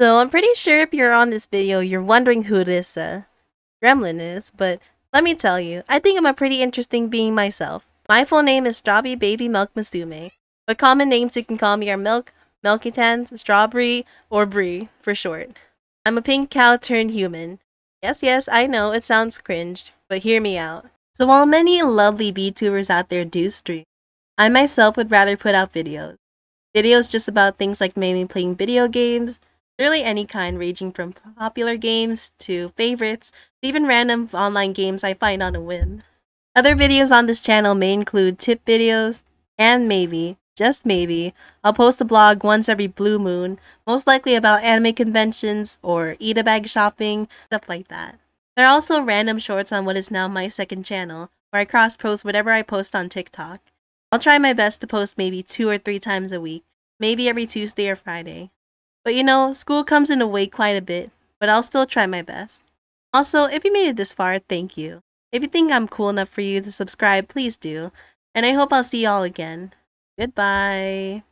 So I'm pretty sure if you're on this video, you're wondering who this uh, gremlin is, but let me tell you, I think I'm a pretty interesting being myself. My full name is Strawberry Baby Milk Masume, but common names you can call me are Milk, Milky Tans, Strawberry, or Brie for short. I'm a pink cow turned human. Yes, yes, I know it sounds cringe, but hear me out. So while many lovely VTubers out there do stream, I myself would rather put out videos. Videos just about things like mainly playing video games, really any kind ranging from popular games to favorites, to even random online games I find on a whim. Other videos on this channel may include tip videos, and maybe, just maybe, I'll post a blog once every blue moon, most likely about anime conventions or ita bag shopping, stuff like that. There are also random shorts on what is now my second channel, where I cross post whatever I post on TikTok. I'll try my best to post maybe two or three times a week, maybe every Tuesday or Friday. But you know, school comes in the way quite a bit, but I'll still try my best. Also, if you made it this far, thank you. If you think I'm cool enough for you to subscribe, please do. And I hope I'll see y'all again. Goodbye.